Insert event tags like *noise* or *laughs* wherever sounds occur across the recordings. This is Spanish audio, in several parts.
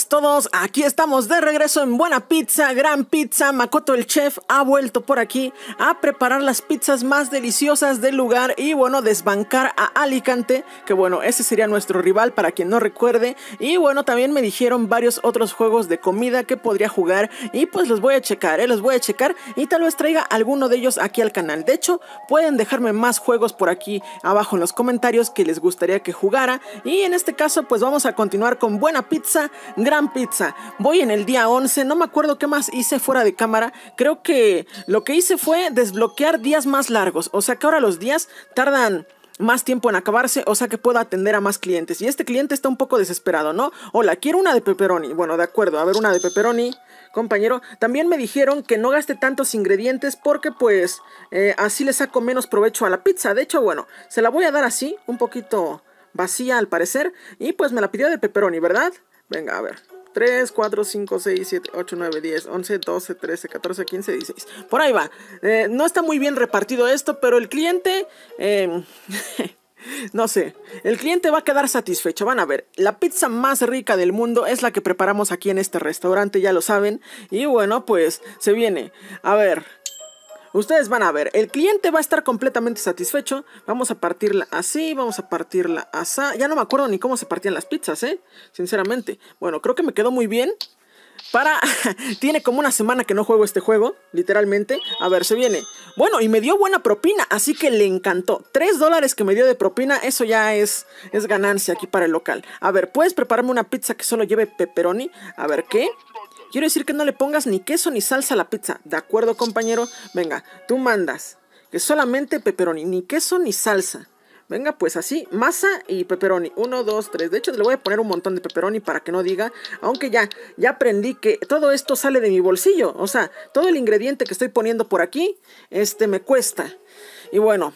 todos, aquí estamos de regreso en Buena Pizza, Gran Pizza, Makoto el chef ha vuelto por aquí a preparar las pizzas más deliciosas del lugar y bueno, desbancar a Alicante, que bueno, ese sería nuestro rival para quien no recuerde y bueno, también me dijeron varios otros juegos de comida que podría jugar y pues los voy a checar, ¿eh? los voy a checar y tal vez traiga alguno de ellos aquí al canal, de hecho pueden dejarme más juegos por aquí abajo en los comentarios que les gustaría que jugara y en este caso pues vamos a continuar con Buena Pizza, Gran Pizza. Voy en el día 11, no me acuerdo qué más hice fuera de cámara. Creo que lo que hice fue desbloquear días más largos. O sea que ahora los días tardan más tiempo en acabarse, o sea que puedo atender a más clientes. Y este cliente está un poco desesperado, ¿no? Hola, quiero una de pepperoni. Bueno, de acuerdo, a ver una de pepperoni, compañero. También me dijeron que no gaste tantos ingredientes porque pues eh, así le saco menos provecho a la pizza. De hecho, bueno, se la voy a dar así, un poquito vacía al parecer. Y pues me la pidió de pepperoni, ¿verdad? Venga, a ver. 3, 4, 5, 6, 7, 8, 9, 10, 11, 12, 13, 14, 15, 16. Por ahí va. Eh, no está muy bien repartido esto, pero el cliente... Eh, *laughs* no sé, el cliente va a quedar satisfecho. Van a ver, la pizza más rica del mundo es la que preparamos aquí en este restaurante, ya lo saben. Y bueno, pues se viene. A ver, Ustedes van a ver, el cliente va a estar completamente satisfecho. Vamos a partirla así, vamos a partirla así. Ya no me acuerdo ni cómo se partían las pizzas, ¿eh? Sinceramente. Bueno, creo que me quedó muy bien. Para... *laughs* Tiene como una semana que no juego este juego, literalmente. A ver, se viene. Bueno, y me dio buena propina, así que le encantó. Tres dólares que me dio de propina, eso ya es, es ganancia aquí para el local. A ver, ¿puedes prepararme una pizza que solo lleve pepperoni? A ver, ¿qué? Quiero decir que no le pongas ni queso ni salsa a la pizza. ¿De acuerdo, compañero? Venga, tú mandas. Que solamente pepperoni, ni queso ni salsa. Venga, pues así, masa y pepperoni. Uno, dos, tres. De hecho, le voy a poner un montón de pepperoni para que no diga. Aunque ya, ya aprendí que todo esto sale de mi bolsillo. O sea, todo el ingrediente que estoy poniendo por aquí, este me cuesta. Y bueno,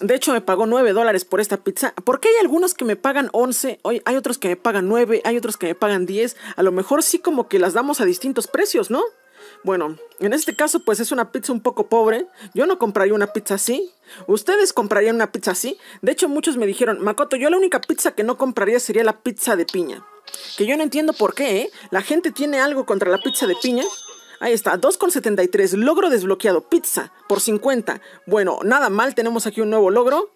de hecho, me pagó 9 dólares por esta pizza. Porque hay algunos que me pagan 11, hay otros que me pagan 9, hay otros que me pagan 10. A lo mejor sí como que las damos a distintos precios, ¿no? Bueno, en este caso pues es una pizza un poco pobre. Yo no compraría una pizza así. ¿Ustedes comprarían una pizza así? De hecho, muchos me dijeron, Makoto, yo la única pizza que no compraría sería la pizza de piña. Que yo no entiendo por qué, ¿eh? La gente tiene algo contra la pizza de piña. Ahí está, 2,73. Logro desbloqueado. Pizza por 50. Bueno, nada mal, tenemos aquí un nuevo logro.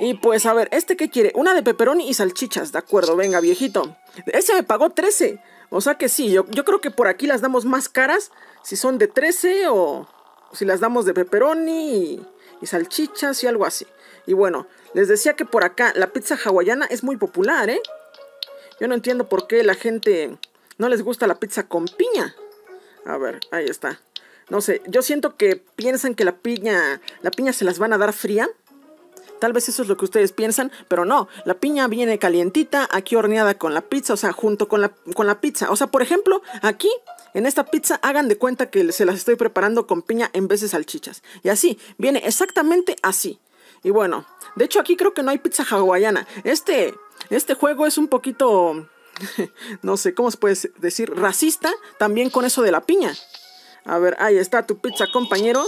Y pues a ver, ¿este qué quiere? Una de pepperoni y salchichas. De acuerdo, venga, viejito. Ese me pagó 13. O sea que sí, yo, creo que por aquí las damos más caras. Si son de 13 o si las damos de pepperoni y, y salchichas y algo así. Y bueno, les decía que por acá la pizza hawaiana es muy popular, ¿eh? Yo no entiendo por qué la gente no les gusta la pizza con piña. A ver, ahí está. No sé, yo siento que piensan que la piña, la piña se las van a dar fría. Tal vez eso es lo que ustedes piensan, pero no, la piña viene calientita, aquí horneada con la pizza, o sea, junto con la, con la pizza. O sea, por ejemplo, aquí, en esta pizza, hagan de cuenta que se las estoy preparando con piña en vez de salchichas. Y así, viene exactamente así. Y bueno, de hecho aquí creo que no hay pizza hawaiana. Este, este juego es un poquito *laughs* no sé, ¿cómo se puede decir? Racista también con eso de la piña. A ver, ahí está tu pizza, compañero.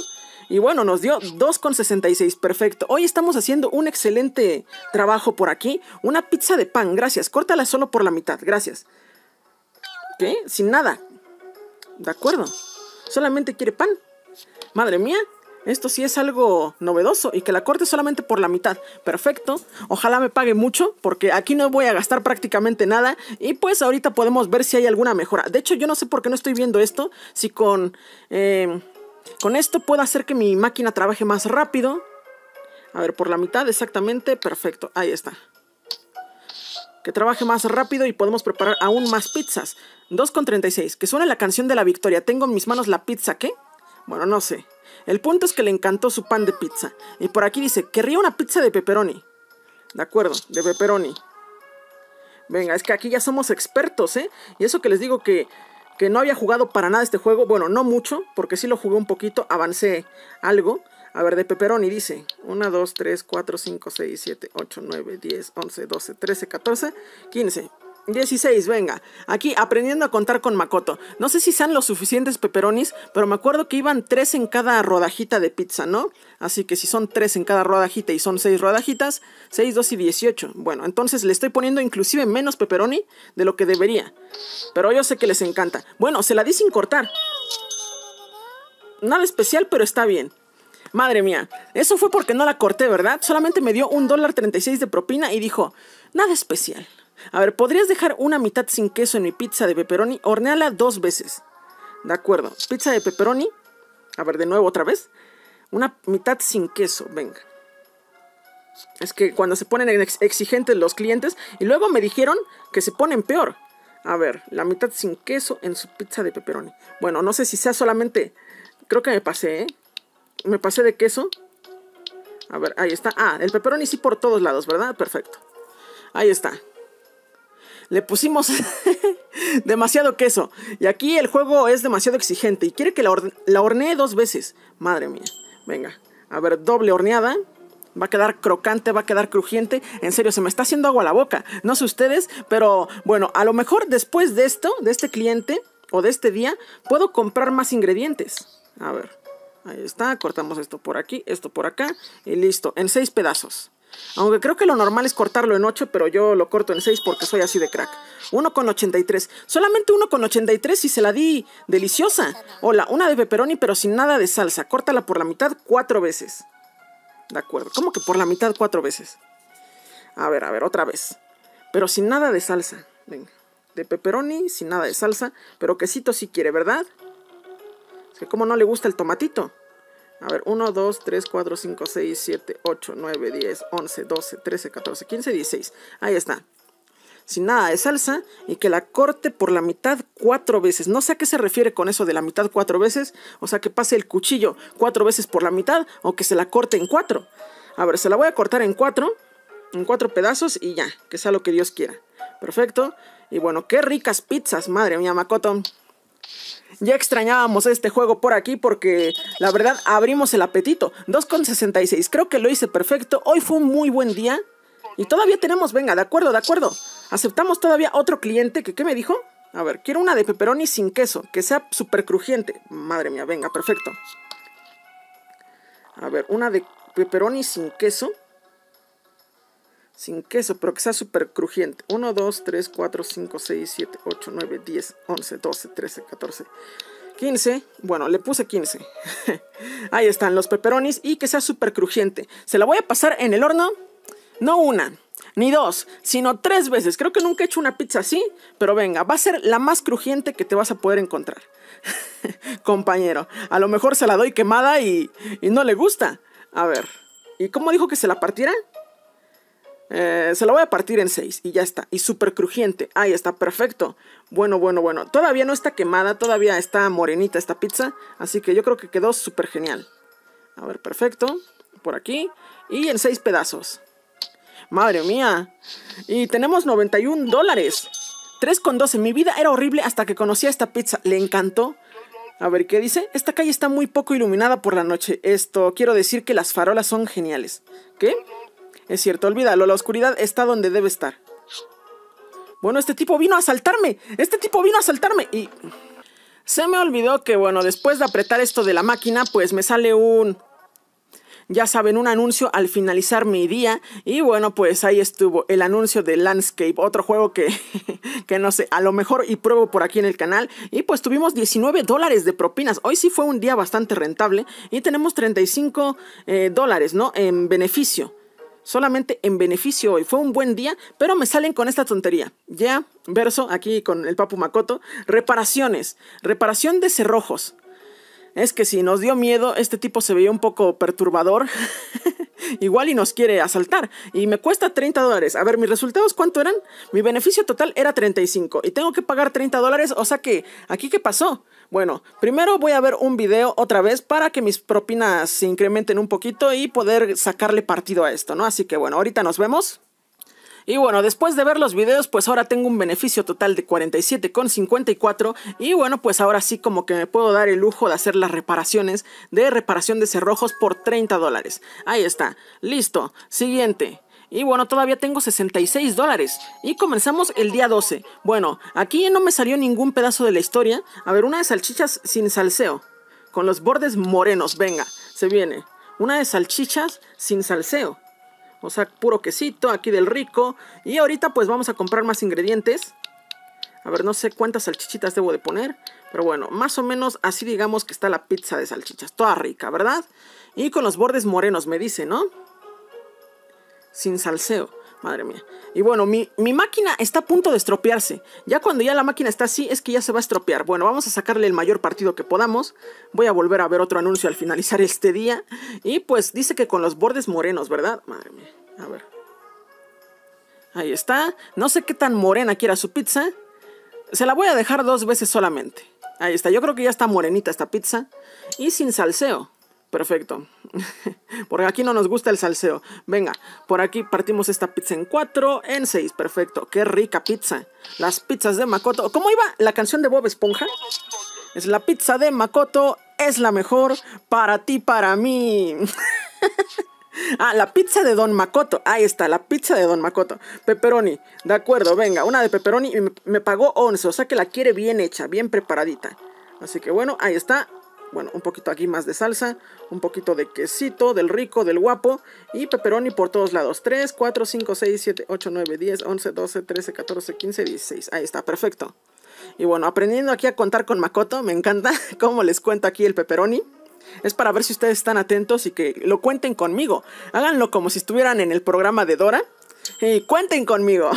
Y bueno, nos dio 2,66. Perfecto. Hoy estamos haciendo un excelente trabajo por aquí. Una pizza de pan, gracias. Córtala solo por la mitad, gracias. ¿Qué? Sin nada. De acuerdo. Solamente quiere pan. Madre mía, esto sí es algo novedoso y que la corte solamente por la mitad. Perfecto. Ojalá me pague mucho porque aquí no voy a gastar prácticamente nada y pues ahorita podemos ver si hay alguna mejora. De hecho yo no sé por qué no estoy viendo esto. Si con, eh, con esto puedo hacer que mi máquina trabaje más rápido. A ver, por la mitad exactamente. Perfecto. Ahí está. Que trabaje más rápido y podemos preparar aún más pizzas. 2,36. Que suene la canción de la victoria. Tengo en mis manos la pizza, ¿qué? Bueno, no sé. El punto es que le encantó su pan de pizza. Y por aquí dice, querría una pizza de pepperoni. De acuerdo, de pepperoni. Venga, es que aquí ya somos expertos, ¿eh? Y eso que les digo que, que no había jugado para nada este juego. Bueno, no mucho, porque sí lo jugué un poquito, avancé algo. A ver, de pepperoni dice 1, 2, 3, 4, 5, 6, 7, 8, 9, 10, 11, 12, 13, 14, 15. 16, venga. Aquí aprendiendo a contar con Makoto. No sé si sean los suficientes pepperonis, pero me acuerdo que iban 3 en cada rodajita de pizza, ¿no? Así que si son 3 en cada rodajita y son 6 rodajitas, 6, 2 y 18. Bueno, entonces le estoy poniendo inclusive menos pepperoni de lo que debería. Pero yo sé que les encanta. Bueno, se la di sin cortar. Nada especial, pero está bien. Madre mía, eso fue porque no la corté, ¿verdad? Solamente me dio un dólar 36 de propina y dijo, nada especial. A ver, ¿podrías dejar una mitad sin queso en mi pizza de pepperoni? Horneala dos veces. De acuerdo. Pizza de pepperoni. A ver, de nuevo otra vez. Una mitad sin queso, venga. Es que cuando se ponen exigentes los clientes y luego me dijeron que se ponen peor. A ver, la mitad sin queso en su pizza de pepperoni. Bueno, no sé si sea solamente... Creo que me pasé, ¿eh? me pasé de queso. A ver, ahí está. Ah, el pepperoni sí por todos lados, ¿verdad? Perfecto. Ahí está. Le pusimos *laughs* demasiado queso. Y aquí el juego es demasiado exigente. Y quiere que la, hornee dos veces. Madre mía. Venga. A ver, doble horneada. Va a quedar crocante, va a quedar crujiente. En serio, se me está haciendo agua a la boca. No sé ustedes, pero bueno, a lo mejor después de esto, de este cliente o de este día, puedo comprar más ingredientes. A ver. Ahí está, cortamos esto por aquí, esto por acá y listo, en seis pedazos. Aunque creo que lo normal es cortarlo en 8, pero yo lo corto en 6 porque soy así de crack. 1,83. Solamente 1,83 y se la di deliciosa. Hola, una de pepperoni pero sin nada de salsa. Córtala por la mitad cuatro veces. De acuerdo. ¿Cómo que por la mitad cuatro veces? A ver, a ver, otra vez. Pero sin nada de salsa. Venga. De pepperoni, sin nada de salsa. Pero quesito si quiere, ¿verdad? Es que como no le gusta el tomatito. A ver, 1, 2, 3, 4, 5, 6, 7, 8, 9, 10, 11, 12, 13, 14, 15, 16. Ahí está. Sin nada de salsa y que la corte por la mitad cuatro veces. No sé a qué se refiere con eso de la mitad cuatro veces. O sea, que pase el cuchillo cuatro veces por la mitad o que se la corte en cuatro. A ver, se la voy a cortar en cuatro. En cuatro pedazos y ya. Que sea lo que Dios quiera. Perfecto. Y bueno, qué ricas pizzas. Madre mía, Makoto. Ya extrañábamos este juego por aquí porque la verdad abrimos el apetito. 2,66. Creo que lo hice perfecto. Hoy fue un muy buen día. Y todavía tenemos, venga, de acuerdo, de acuerdo. Aceptamos todavía otro cliente que, ¿qué me dijo? A ver, quiero una de pepperoni sin queso, que sea súper crujiente. Madre mía, venga, perfecto. A ver, una de pepperoni sin queso sin queso, pero que sea súper crujiente. 1, 2, 3, 4, 5, 6, 7, 8, 9, 10, 11, 12, 13, 14, 15. Bueno, le puse 15. *laughs* Ahí están los peperonis y que sea súper crujiente. Se la voy a pasar en el horno, no una, ni dos, sino tres veces. Creo que nunca he hecho una pizza así, pero venga, va a ser la más crujiente que te vas a poder encontrar. *laughs* Compañero, a lo mejor se la doy quemada y, y no le gusta. A ver, ¿y cómo dijo que se la partiera? Eh, se lo voy a partir en 6 y ya está. Y súper crujiente. Ahí está, perfecto. Bueno, bueno, bueno. Todavía no está quemada, todavía está morenita esta pizza. Así que yo creo que quedó súper genial. A ver, perfecto. Por aquí. Y en 6 pedazos. Madre mía. Y tenemos 91 dólares. 3,12. Mi vida era horrible hasta que conocí a esta pizza. Le encantó. A ver, ¿qué dice? Esta calle está muy poco iluminada por la noche. Esto, quiero decir que las farolas son geniales. ¿Qué? Es cierto, olvídalo, la oscuridad está donde debe estar. Bueno, este tipo vino a asaltarme. Este tipo vino a asaltarme y... Se me olvidó que, bueno, después de apretar esto de la máquina, pues me sale un... Ya saben, un anuncio al finalizar mi día. Y bueno, pues ahí estuvo el anuncio de Landscape, otro juego que, *laughs* que no sé, a lo mejor y pruebo por aquí en el canal. Y pues tuvimos 19 dólares de propinas. Hoy sí fue un día bastante rentable. Y tenemos 35 eh, dólares, ¿no? En beneficio solamente en beneficio hoy. Fue un buen día, pero me salen con esta tontería. Ya, verso aquí con el Papu Makoto. Reparaciones. Reparación de cerrojos. Es que si nos dio miedo, este tipo se veía un poco perturbador. *laughs* Igual y nos quiere asaltar. Y me cuesta 30 dólares. A ver, mis resultados, ¿cuánto eran? Mi beneficio total era 35. Y tengo que pagar 30 dólares. O sea que, ¿aquí qué pasó? Bueno, primero voy a ver un video otra vez para que mis propinas se incrementen un poquito y poder sacarle partido a esto, ¿no? Así que bueno, ahorita nos vemos. Y bueno, después de ver los videos, pues ahora tengo un beneficio total de 47,54 y bueno, pues ahora sí como que me puedo dar el lujo de hacer las reparaciones de reparación de cerrojos por 30 dólares. Ahí está, listo, siguiente. Y bueno, todavía tengo 66 dólares. Y comenzamos el día 12. Bueno, aquí no me salió ningún pedazo de la historia. A ver, una de salchichas sin salseo. Con los bordes morenos, venga, se viene. Una de salchichas sin salseo. O sea, puro quesito, aquí del rico. Y ahorita pues vamos a comprar más ingredientes. A ver, no sé cuántas salchichitas debo de poner. Pero bueno, más o menos así digamos que está la pizza de salchichas. Toda rica, ¿verdad? Y con los bordes morenos, me dice, ¿no? Sin salseo. Madre mía. Y bueno, mi, mi, máquina está a punto de estropearse. Ya cuando ya la máquina está así, es que ya se va a estropear. Bueno, vamos a sacarle el mayor partido que podamos. Voy a volver a ver otro anuncio al finalizar este día. Y pues dice que con los bordes morenos, ¿verdad? Madre mía. A ver. Ahí está. No sé qué tan morena quiera su pizza. Se la voy a dejar dos veces solamente. Ahí está. Yo creo que ya está morenita esta pizza. Y sin salseo. Perfecto. *laughs* Porque aquí no nos gusta el salseo. Venga, por aquí partimos esta pizza en cuatro, en seis. Perfecto. Qué rica pizza. Las pizzas de Makoto. ¿Cómo iba la canción de Bob Esponja? Es la pizza de Makoto. Es la mejor para ti, para mí. *laughs* Ah, la pizza de Don Makoto. Ahí está, la pizza de Don Makoto. Pepperoni. De acuerdo, venga, una de pepperoni me, me, pagó 11. O sea que la quiere bien hecha, bien preparadita. Así que bueno, ahí está bueno, un poquito aquí más de salsa, un poquito de quesito, del rico, del guapo, y pepperoni por todos lados. 3, 4, 5, 6, 7, 8, 9, 10, 11, 12, 13, 14, 15, 16. Ahí está, perfecto. Y bueno, aprendiendo aquí a contar con Makoto, me encanta *laughs* cómo les cuento aquí el pepperoni. Es para ver si ustedes están atentos y que lo cuenten conmigo. Háganlo como si estuvieran en el programa de Dora. Y cuenten conmigo.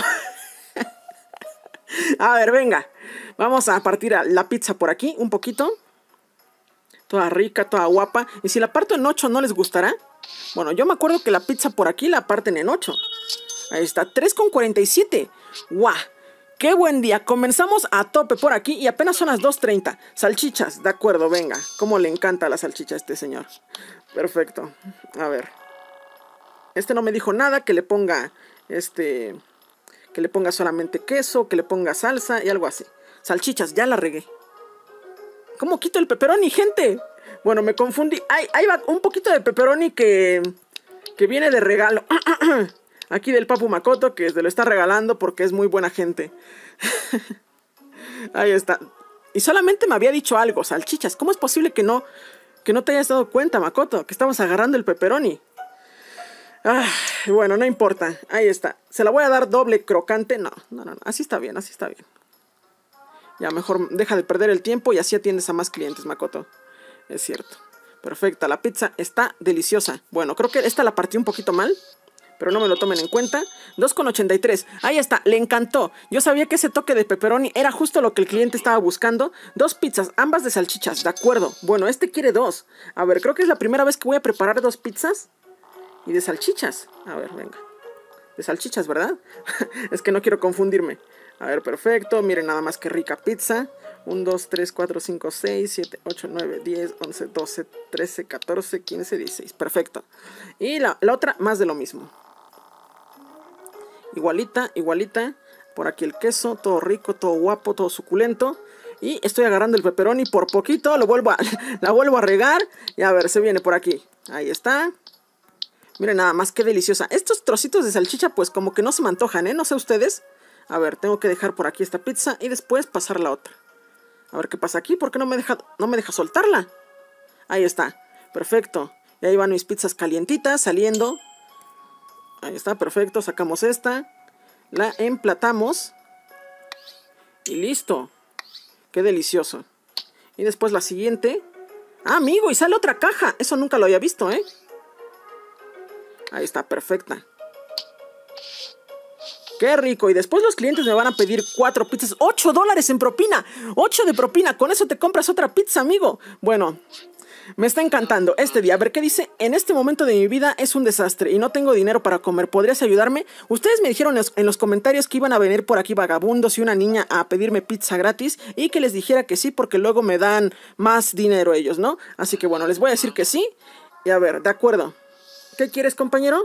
*laughs* a ver, venga. Vamos a partir la pizza por aquí un poquito toda rica, toda guapa. Y si la parto en 8 no les gustará, bueno, yo me acuerdo que la pizza por aquí la parten en 8. Ahí está, 3,47. ¡Guau! ¡Qué buen día! Comenzamos a tope por aquí y apenas son las 2.30. Salchichas, de acuerdo, venga. Cómo le encanta la salchicha a este señor. Perfecto. A ver. Este no me dijo nada, que le ponga, este, que le ponga solamente queso, que le ponga salsa y algo así. Salchichas, ya la regué. ¿Cómo quito el pepperoni, gente? Bueno, me confundí. Ahí, va un poquito de pepperoni que, que viene de regalo. *clears throat* Aquí del Papu Makoto, que se lo está regalando porque es muy buena gente. *laughs* Ahí está. Y solamente me había dicho algo, salchichas. ¿Cómo es posible que no, que no te hayas dado cuenta, Makoto? Que estamos agarrando el pepperoni. Ah, bueno, no importa. Ahí está. ¿Se la voy a dar doble crocante? No, no, no. Así está bien, así está bien. Ya mejor deja de perder el tiempo y así atiendes a más clientes, Makoto. Es cierto. Perfecta, la pizza está deliciosa. Bueno, creo que esta la partí un poquito mal. Pero no me lo tomen en cuenta. 2,83. Ahí está, le encantó. Yo sabía que ese toque de pepperoni era justo lo que el cliente estaba buscando. Dos pizzas, ambas de salchichas, de acuerdo. Bueno, este quiere dos. A ver, creo que es la primera vez que voy a preparar dos pizzas. Y de salchichas. A ver, venga. De salchichas, ¿verdad? *laughs* es que no quiero confundirme. A ver, perfecto. Miren nada más que rica pizza. 1, 2, 3, 4, 5, 6, 7, 8, 9, 10, 11, 12, 13, 14, 15, 16. Perfecto. Y la, la otra, más de lo mismo. Igualita, igualita. Por aquí el queso, todo rico, todo guapo, todo suculento. Y estoy agarrando el pepperoni por poquito, lo vuelvo a, *laughs* la vuelvo a regar. Y a ver, se viene por aquí. Ahí está. Miren nada más, qué deliciosa. Estos trocitos de salchicha, pues como que no se me antojan, ¿eh? No sé ustedes. A ver, tengo que dejar por aquí esta pizza y después pasar la otra. A ver qué pasa aquí, ¿por qué no me deja, no me deja soltarla? Ahí está, perfecto. Y ahí van mis pizzas calientitas saliendo. Ahí está, perfecto, sacamos esta. La emplatamos. Y listo. Qué delicioso. Y después la siguiente. Ah, amigo, y sale otra caja. Eso nunca lo había visto, ¿eh? Ahí está, perfecta. Qué rico. Y después los clientes me van a pedir cuatro pizzas. ¡Ocho dólares en propina! ¡Ocho de propina! Con eso te compras otra pizza, amigo. Bueno, me está encantando este día. A ver qué dice. En este momento de mi vida es un desastre y no tengo dinero para comer. ¿Podrías ayudarme? Ustedes me dijeron en los comentarios que iban a venir por aquí vagabundos y una niña a pedirme pizza gratis y que les dijera que sí porque luego me dan más dinero ellos, ¿no? Así que bueno, les voy a decir que sí. Y a ver, de acuerdo. ¿Qué quieres, compañero?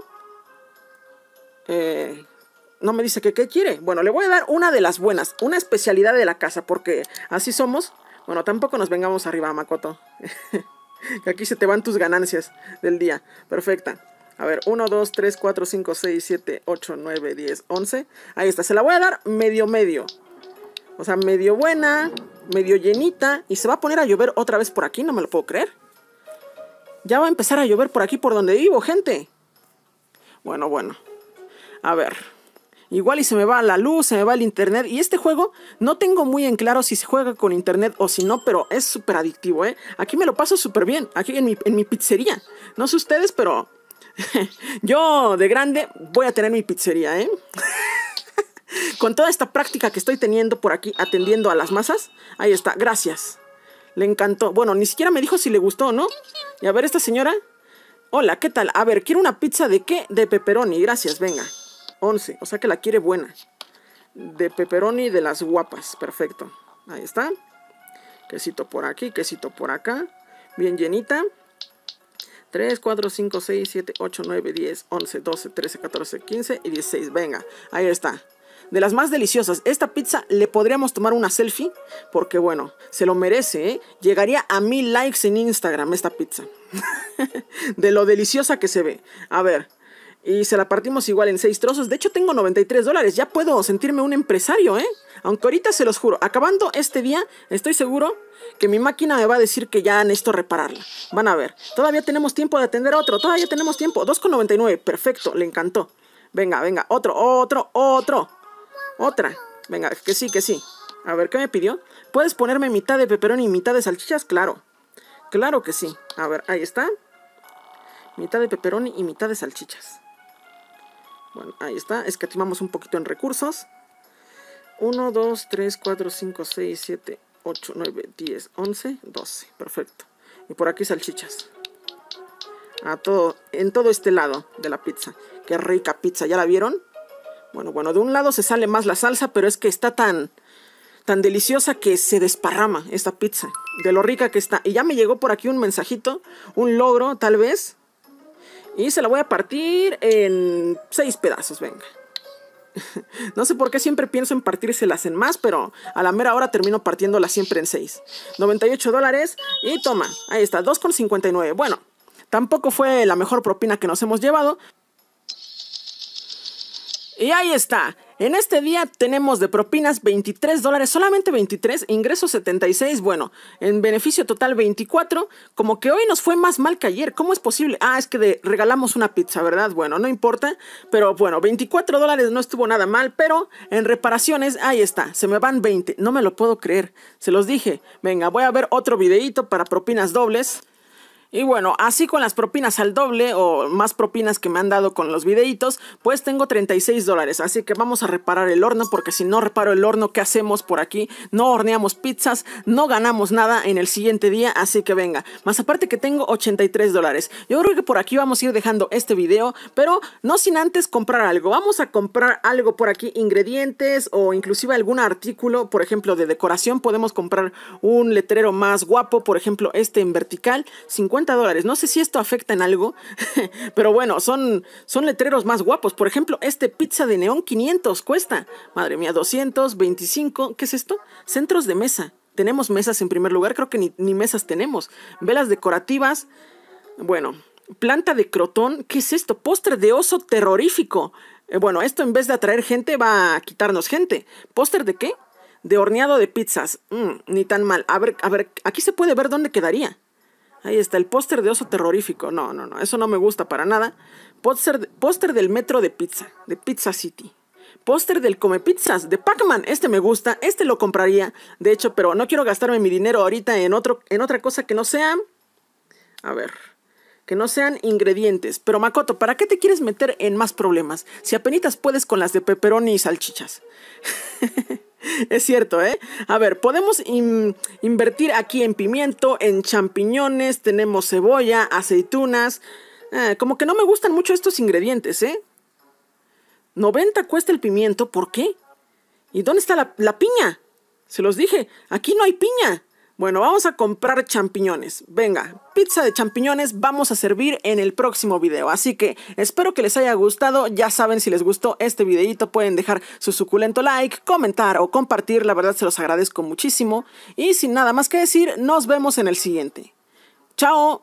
Eh, no me dice que qué quiere. Bueno, le voy a dar una de las buenas, una especialidad de la casa, porque así somos. Bueno, tampoco nos vengamos arriba, Makoto. *laughs* que aquí se te van tus ganancias del día. Perfecta. A ver, 1, 2, 3, 4, 5, 6, 7, 8, 9, 10, 11. Ahí está, se la voy a dar medio medio. O sea, medio buena, medio llenita. Y se va a poner a llover otra vez por aquí, no me lo puedo creer. Ya va a empezar a llover por aquí por donde vivo, gente. Bueno, bueno. A ver. Igual y se me va la luz, se me va el internet. Y este juego no tengo muy en claro si se juega con internet o si no, pero es súper adictivo, ¿eh? Aquí me lo paso súper bien, aquí en mi, en mi pizzería. No sé ustedes, pero *laughs* yo de grande voy a tener mi pizzería, ¿eh? *laughs* con toda esta práctica que estoy teniendo por aquí atendiendo a las masas. Ahí está, gracias. Le encantó. Bueno, ni siquiera me dijo si le gustó, ¿no? Y a ver, esta señora. Hola, ¿qué tal? A ver, quiero una pizza de qué? De pepperoni, gracias, venga. 11, o sea que la quiere buena. De pepperoni de las guapas, perfecto. Ahí está. Quesito por aquí, quesito por acá. Bien llenita. 3, 4, 5, 6, 7, 8, 9, 10, 11, 12, 13, 14, 15 y 16. Venga, ahí está. De las más deliciosas. Esta pizza le podríamos tomar una selfie porque bueno, se lo merece. ¿eh? Llegaría a mil likes en Instagram esta pizza. *laughs* de lo deliciosa que se ve. A ver, y se la partimos igual en seis trozos. De hecho, tengo 93 dólares. Ya puedo sentirme un empresario, ¿eh? Aunque ahorita se los juro. Acabando este día, estoy seguro que mi máquina me va a decir que ya necesito repararla. Van a ver. Todavía tenemos tiempo de atender a otro. Todavía tenemos tiempo. 2,99. Perfecto. Le encantó. Venga, venga. Otro, otro, otro. Otra. Venga, que sí, que sí. A ver, ¿qué me pidió? ¿Puedes ponerme mitad de peperón y mitad de salchichas? Claro. Claro que sí. A ver, ahí está. Mitad de peperoni y mitad de salchichas. Bueno, ahí está. Escatimamos un poquito en recursos. 1, 2, 3, 4, 5, 6, 7, 8, 9, 10, 11, 12. Perfecto. Y por aquí salchichas. A todo, en todo este lado de la pizza. Qué rica pizza. ¿Ya la vieron? Bueno, bueno, de un lado se sale más la salsa, pero es que está tan, tan deliciosa que se desparrama esta pizza. De lo rica que está. Y ya me llegó por aquí un mensajito, un logro tal vez y se la voy a partir en seis pedazos, venga. *laughs* No sé por qué siempre pienso en partírselas en más, pero a la mera hora termino partiéndolas siempre en seis. 98 dólares y toma, ahí está, 2,59. Bueno, tampoco fue la mejor propina que nos hemos llevado. Y ahí está, en este día tenemos de propinas 23 dólares, solamente 23, ingresos 76, bueno, en beneficio total 24, como que hoy nos fue más mal que ayer, ¿cómo es posible? Ah, es que regalamos una pizza, ¿verdad? Bueno, no importa, pero bueno, 24 dólares no estuvo nada mal, pero en reparaciones, ahí está, se me van 20, no me lo puedo creer, se los dije, venga, voy a ver otro videito para propinas dobles. Y bueno, así con las propinas al doble o más propinas que me han dado con los videitos, pues tengo 36 dólares. Así que vamos a reparar el horno porque si no reparo el horno, ¿qué hacemos por aquí? No horneamos pizzas, no ganamos nada en el siguiente día, así que venga. Más aparte que tengo 83 dólares. Yo creo que por aquí vamos a ir dejando este video, pero no sin antes comprar algo. Vamos a comprar algo por aquí, ingredientes o inclusive algún artículo, por ejemplo, de decoración. Podemos comprar un letrero más guapo, por ejemplo, este en vertical, 50 No sé si esto afecta en algo, *laughs* pero bueno, son, son letreros más guapos. Por ejemplo, este pizza de neón 500 cuesta. Madre mía, 225. ¿Qué es esto? Centros de mesa. Tenemos mesas en primer lugar, creo que ni, mesas tenemos. Velas decorativas. Bueno, planta de crotón. ¿Qué es esto? Póster de oso terrorífico. Eh, bueno, esto en vez de atraer gente va a quitarnos gente. ¿Póster de qué? De horneado de pizzas. Mm, ni tan mal. A ver, a ver, aquí se puede ver dónde quedaría. Ahí está, el póster de oso terrorífico. No, no, no, eso no me gusta para nada. Póster del metro de pizza, de Pizza City. Póster del Come Pizzas, de Pac-Man. Este me gusta, este lo compraría. De hecho, pero no quiero gastarme mi dinero ahorita en, otro, en otra cosa que no sea... A ver, que no sean ingredientes. Pero Makoto, ¿para qué te quieres meter en más problemas? Si apenas puedes con las de pepperoni y salchichas. *laughs* *laughs* es cierto, ¿eh? A ver, podemos invertir aquí en pimiento, en champiñones, tenemos cebolla, aceitunas. Eh, como que no me gustan mucho estos ingredientes, ¿eh? 90 cuesta el pimiento, ¿por qué? ¿Y dónde está la, la piña? Se los dije, aquí no hay piña. Bueno, vamos a comprar champiñones. Venga, pizza de champiñones vamos a servir en el próximo video. Así que espero que les haya gustado. Ya saben, si les gustó este videito pueden dejar su suculento like, comentar o compartir. La verdad se los agradezco muchísimo. Y sin nada más que decir, nos vemos en el siguiente. ¡Chao!